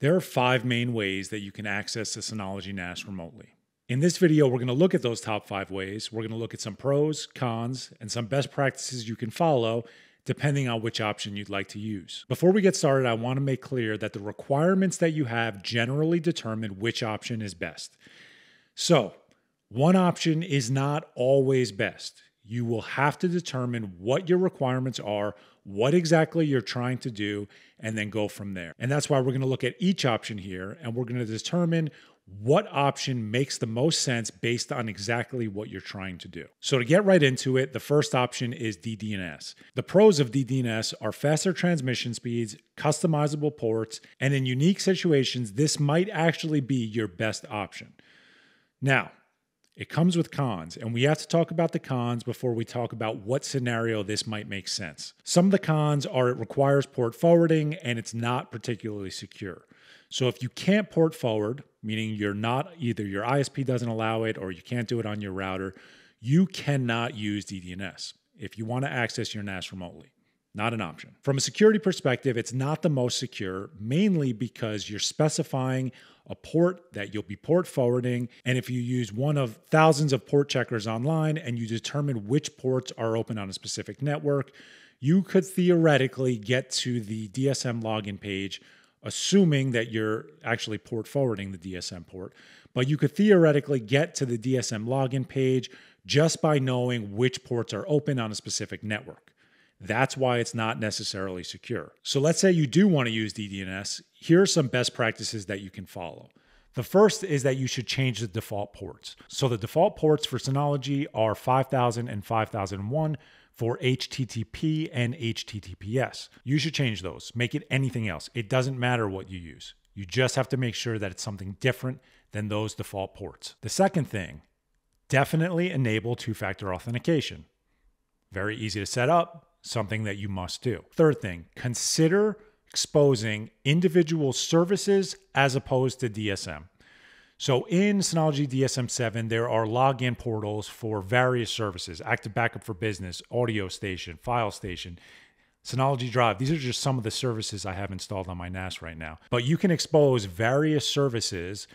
There are five main ways that you can access the Synology NAS remotely. In this video, we're going to look at those top five ways. We're going to look at some pros, cons, and some best practices you can follow depending on which option you'd like to use. Before we get started, I want to make clear that the requirements that you have generally determine which option is best. So, one option is not always best. You will have to determine what your requirements are, what exactly you're trying to do, and then go from there. And that's why we're going to look at each option here and we're going to determine what option makes the most sense based on exactly what you're trying to do. So, to get right into it, the first option is DDNS. The pros of DDNS are faster transmission speeds, customizable ports, and in unique situations, this might actually be your best option. Now, it comes with cons, and we have to talk about the cons before we talk about what scenario this might make sense. Some of the cons are it requires port forwarding and it's not particularly secure. So if you can't port forward, meaning you're not either your ISP doesn't allow it or you can't do it on your router, you cannot use DDNS if you want to access your NAS remotely. Not an option. From a security perspective, it's not the most secure, mainly because you're specifying a port that you'll be port forwarding. And if you use one of thousands of port checkers online and you determine which ports are open on a specific network, you could theoretically get to the DSM login page, assuming that you're actually port forwarding the DSM port. But you could theoretically get to the DSM login page just by knowing which ports are open on a specific network. That's why it's not necessarily secure. So let's say you do want to use DDNS. Here are some best practices that you can follow. The first is that you should change the default ports. So the default ports for Synology are 5000 and 5001 for HTTP and HTTPS. You should change those. Make it anything else. It doesn't matter what you use. You just have to make sure that it's something different than those default ports. The second thing, definitely enable two factor authentication. Very easy to set up, something that you must do. Third thing, consider exposing individual services as opposed to DSM. So in Synology DSM 7, there are login portals for various services Active Backup for Business, Audio Station, File Station, Synology Drive. These are just some of the services I have installed on my NAS right now. But you can expose various services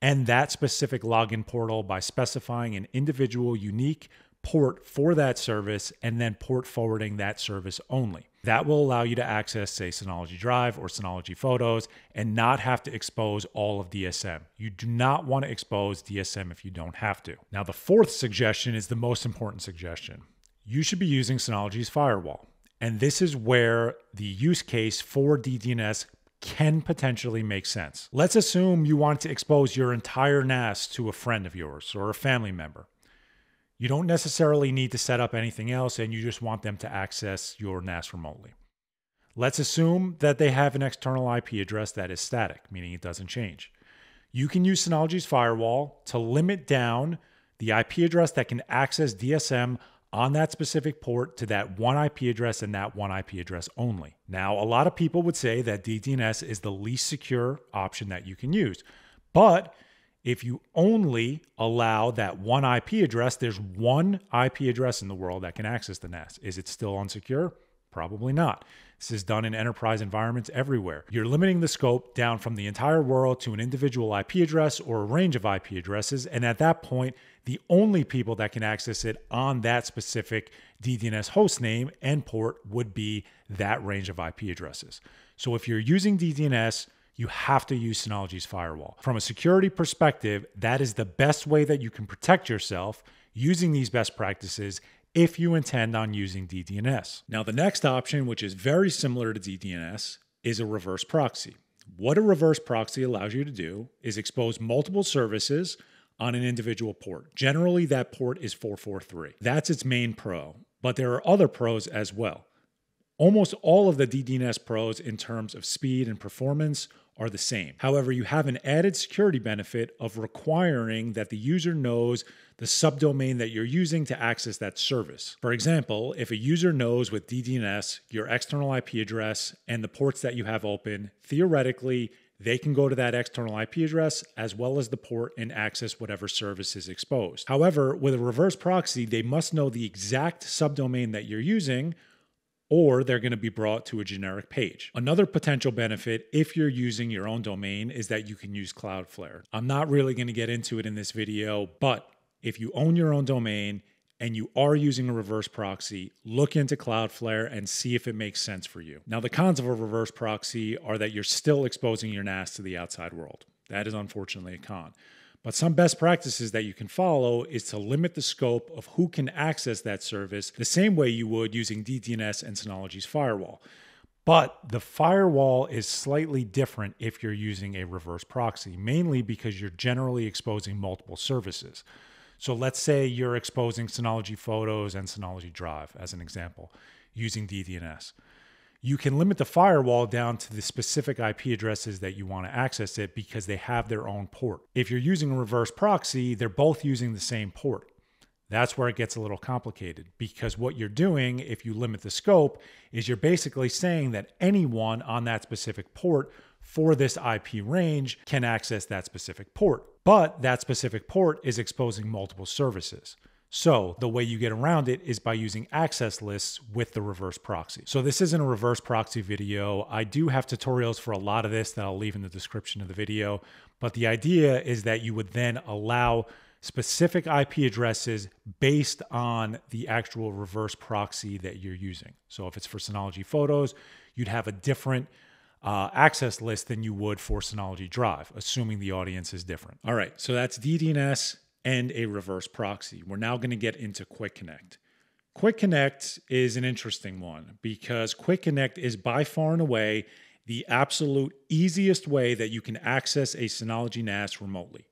and that specific login portal by specifying an individual unique port for that service and then port forwarding that service only. That will allow you to access, say, Synology Drive or Synology Photos and not have to expose all of DSM. You do not want to expose DSM if you don't have to. Now, the fourth suggestion is the most important suggestion. You should be using Synology's firewall. And this is where the use case for DDNS can potentially make sense. Let's assume you want to expose your entire NAS to a friend of yours or a family member. You don't necessarily need to set up anything else and you just want them to access your NAS remotely. Let's assume that they have an external IP address that is static, meaning it doesn't change. You can use Synology's firewall to limit down the IP address that can access DSM on that specific port to that one IP address and that one IP address only. Now, a lot of people would say that DDNS is the least secure option that you can use, but if you only allow that one IP address, there's one IP address in the world that can access the NAS. Is it still unsecure? Probably not. This is done in enterprise environments everywhere. You're limiting the scope down from the entire world to an individual IP address or a range of IP addresses. And at that point, the only people that can access it on that specific DDNS host name and port would be that range of IP addresses. So if you're using DDNS, you have to use Synology's firewall. From a security perspective, that is the best way that you can protect yourself using these best practices if you intend on using DDNS. Now, the next option, which is very similar to DDNS, is a reverse proxy. What a reverse proxy allows you to do is expose multiple services on an individual port. Generally, that port is 443. That's its main pro, but there are other pros as well. Almost all of the DDNS pros in terms of speed and performance are the same. However, you have an added security benefit of requiring that the user knows the subdomain that you're using to access that service. For example, if a user knows with DDNS your external IP address and the ports that you have open, theoretically, they can go to that external IP address as well as the port and access whatever service is exposed. However, with a reverse proxy, they must know the exact subdomain that you're using or they're going to be brought to a generic page. Another potential benefit if you're using your own domain is that you can use Cloudflare. I'm not really going to get into it in this video, but if you own your own domain and you are using a reverse proxy, look into Cloudflare and see if it makes sense for you. Now, the cons of a reverse proxy are that you're still exposing your NAS to the outside world. That is unfortunately a con. But some best practices that you can follow is to limit the scope of who can access that service the same way you would using DDNS and Synology's firewall. But the firewall is slightly different if you're using a reverse proxy, mainly because you're generally exposing multiple services. So let's say you're exposing Synology Photos and Synology Drive as an example using DDNS you can limit the firewall down to the specific IP addresses that you want to access it because they have their own port. If you're using a reverse proxy, they're both using the same port. That's where it gets a little complicated because what you're doing, if you limit the scope, is you're basically saying that anyone on that specific port for this IP range can access that specific port. But that specific port is exposing multiple services. So the way you get around it is by using access lists with the reverse proxy. So this isn't a reverse proxy video. I do have tutorials for a lot of this that I'll leave in the description of the video. But the idea is that you would then allow specific IP addresses based on the actual reverse proxy that you're using. So if it's for Synology Photos, you'd have a different uh, access list than you would for Synology Drive, assuming the audience is different. All right, so that's DDNS and a reverse proxy. We're now going to get into Quick Connect. Quick Connect is an interesting one because Quick Connect is by far and away the absolute easiest way that you can access a Synology NAS remotely,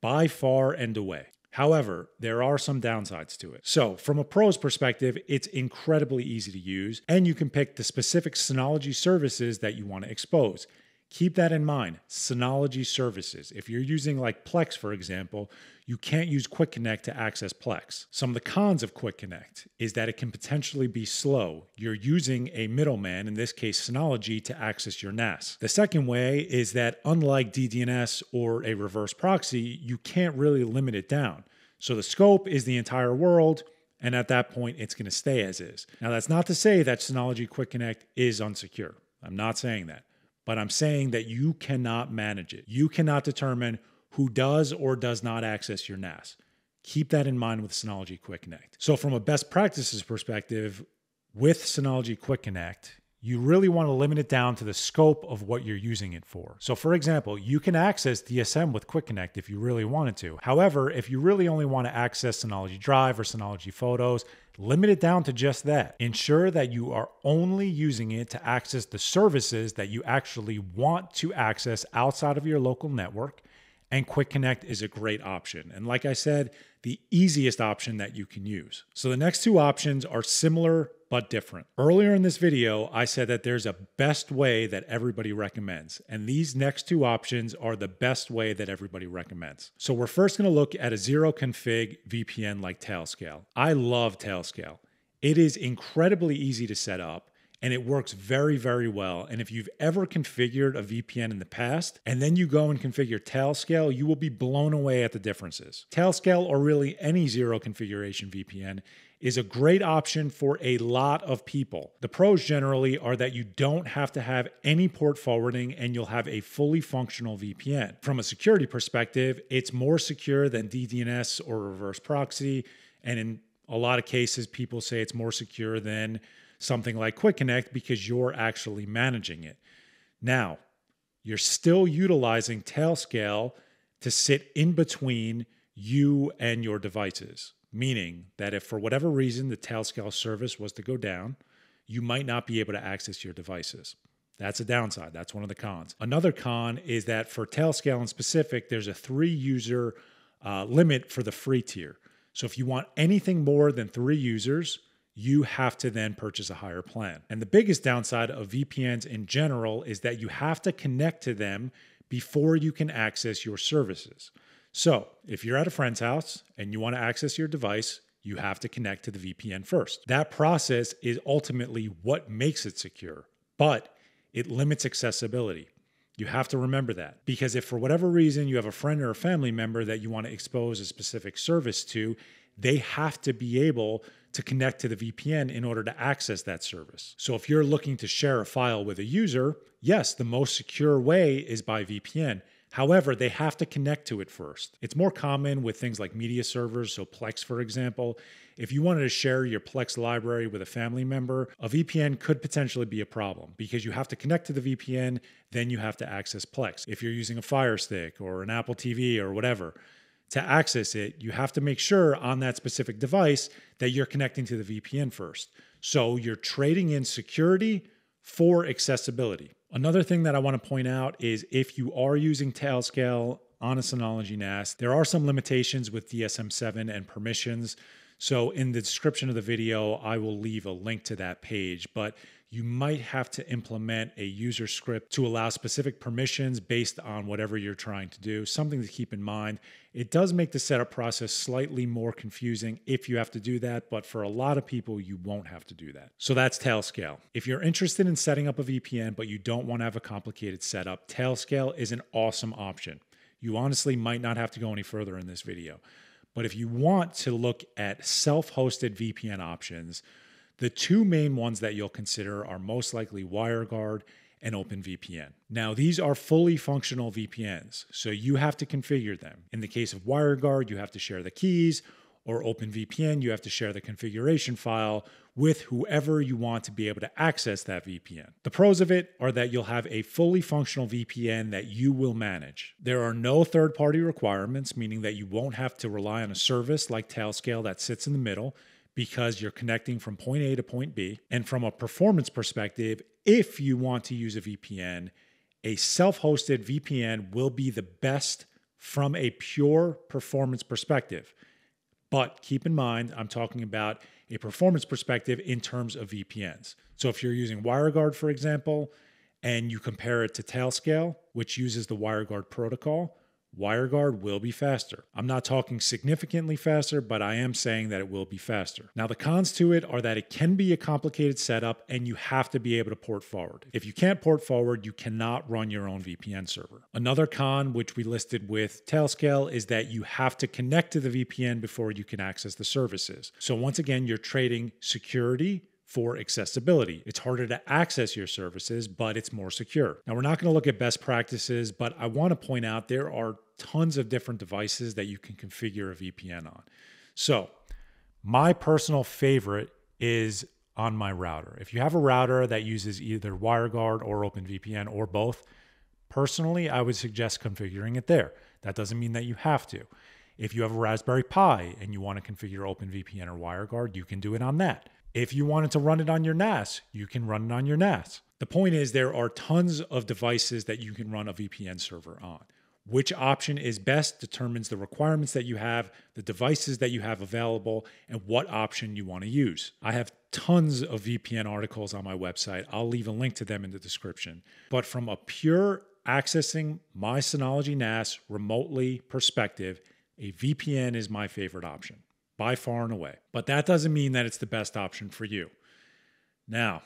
by far and away. However, there are some downsides to it. So, from a pro's perspective, it's incredibly easy to use, and you can pick the specific Synology services that you want to expose. Keep that in mind. Synology services. If you're using like Plex, for example, you can't use Quick Connect to access Plex. Some of the cons of Quick Connect is that it can potentially be slow. You're using a middleman, in this case Synology, to access your NAS. The second way is that unlike DDNS or a reverse proxy, you can't really limit it down. So the scope is the entire world. And at that point, it's going to stay as is. Now, that's not to say that Synology Quick Connect is unsecure. I'm not saying that but I'm saying that you cannot manage it. You cannot determine who does or does not access your NAS. Keep that in mind with Synology Quick Connect. So, from a best practices perspective, with Synology Quick Connect, you really want to limit it down to the scope of what you're using it for. So, for example, you can access DSM with Quick Connect if you really wanted to. However, if you really only want to access Synology Drive or Synology Photos, limit it down to just that. Ensure that you are only using it to access the services that you actually want to access outside of your local network. And Quick Connect is a great option. And like I said, the easiest option that you can use. So the next two options are similar but different. Earlier in this video, I said that there's a best way that everybody recommends, and these next two options are the best way that everybody recommends. So we're first going to look at a zero config VPN like Tailscale. I love Tailscale. It is incredibly easy to set up and it works very, very well. And if you've ever configured a VPN in the past and then you go and configure Tailscale, you will be blown away at the differences. Tailscale, or really any zero configuration VPN, is a great option for a lot of people. The pros generally are that you don't have to have any port forwarding and you'll have a fully functional VPN. From a security perspective, it's more secure than DDNS or reverse proxy. And in a lot of cases, people say it's more secure than something like Quick Connect because you're actually managing it. Now, you're still utilizing Tailscale to sit in between you and your devices meaning that if for whatever reason the Tailscale service was to go down, you might not be able to access your devices. That's a downside. That's one of the cons. Another con is that for Tailscale in specific, there's a three user uh, limit for the free tier. So if you want anything more than three users, you have to then purchase a higher plan. And the biggest downside of VPNs in general is that you have to connect to them before you can access your services. So, if you're at a friend's house and you want to access your device, you have to connect to the VPN first. That process is ultimately what makes it secure, but it limits accessibility. You have to remember that because if for whatever reason you have a friend or a family member that you want to expose a specific service to, they have to be able to connect to the VPN in order to access that service. So if you're looking to share a file with a user, yes, the most secure way is by VPN. However, they have to connect to it first. It's more common with things like media servers, so Plex, for example. If you wanted to share your Plex library with a family member, a VPN could potentially be a problem because you have to connect to the VPN, then you have to access Plex. If you're using a Fire Stick or an Apple TV or whatever, to access it, you have to make sure on that specific device that you're connecting to the VPN first. So you're trading in security for accessibility. Another thing that I want to point out is if you are using Tailscale on a Synology NAS, there are some limitations with DSM7 and permissions. So in the description of the video, I will leave a link to that page, but you might have to implement a user script to allow specific permissions based on whatever you're trying to do. Something to keep in mind. It does make the setup process slightly more confusing if you have to do that, but for a lot of people, you won't have to do that. So that's Tailscale. If you're interested in setting up a VPN, but you don't want to have a complicated setup, Tailscale is an awesome option. You honestly might not have to go any further in this video. But if you want to look at self hosted VPN options, the two main ones that you'll consider are most likely WireGuard and OpenVPN. Now, these are fully functional VPNs, so you have to configure them. In the case of WireGuard, you have to share the keys, or OpenVPN, you have to share the configuration file with whoever you want to be able to access that VPN. The pros of it are that you'll have a fully functional VPN that you will manage. There are no third party requirements, meaning that you won't have to rely on a service like Tailscale that sits in the middle because you're connecting from point A to point B. And from a performance perspective, if you want to use a VPN, a self hosted VPN will be the best from a pure performance perspective. But keep in mind, I'm talking about a performance perspective in terms of VPNs. So if you're using WireGuard, for example, and you compare it to Tailscale, which uses the WireGuard protocol, WireGuard will be faster. I'm not talking significantly faster, but I am saying that it will be faster. Now, the cons to it are that it can be a complicated setup and you have to be able to port forward. If you can't port forward, you cannot run your own VPN server. Another con, which we listed with Tailscale, is that you have to connect to the VPN before you can access the services. So, once again, you're trading security for accessibility. It's harder to access your services, but it's more secure. Now, we're not going to look at best practices, but I want to point out there are tons of different devices that you can configure a VPN on. So, my personal favorite is on my router. If you have a router that uses either WireGuard or OpenVPN or both, personally, I would suggest configuring it there. That doesn't mean that you have to. If you have a Raspberry Pi and you want to configure OpenVPN or WireGuard, you can do it on that. If you wanted to run it on your NAS, you can run it on your NAS. The point is, there are tons of devices that you can run a VPN server on. Which option is best determines the requirements that you have, the devices that you have available, and what option you want to use. I have tons of VPN articles on my website. I'll leave a link to them in the description. But from a pure accessing my Synology NAS remotely perspective, a VPN is my favorite option by far and away. But that doesn't mean that it's the best option for you. Now,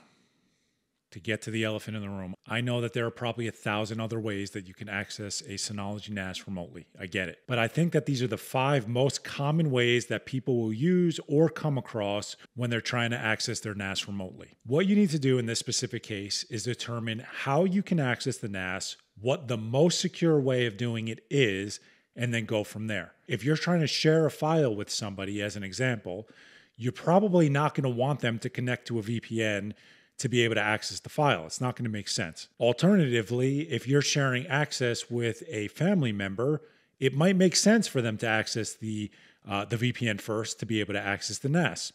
to get to the elephant in the room, I know that there are probably a thousand other ways that you can access a Synology NAS remotely. I get it. But I think that these are the five most common ways that people will use or come across when they're trying to access their NAS remotely. What you need to do in this specific case is determine how you can access the NAS, what the most secure way of doing it is, and then go from there. If you're trying to share a file with somebody, as an example, you're probably not going to want them to connect to a VPN to be able to access the file. It's not going to make sense. Alternatively, if you're sharing access with a family member, it might make sense for them to access the uh, the VPN first to be able to access the NAS.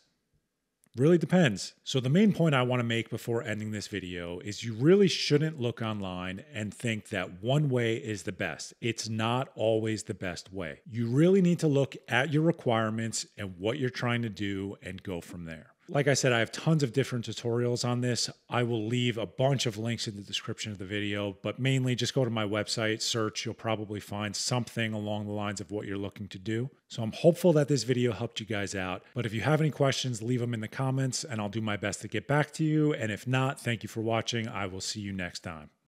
Really depends. So, the main point I want to make before ending this video is you really shouldn't look online and think that one way is the best. It's not always the best way. You really need to look at your requirements and what you're trying to do and go from there. Like I said, I have tons of different tutorials on this. I will leave a bunch of links in the description of the video, but mainly just go to my website, search, you'll probably find something along the lines of what you're looking to do. So I'm hopeful that this video helped you guys out. But if you have any questions, leave them in the comments and I'll do my best to get back to you. And if not, thank you for watching. I will see you next time.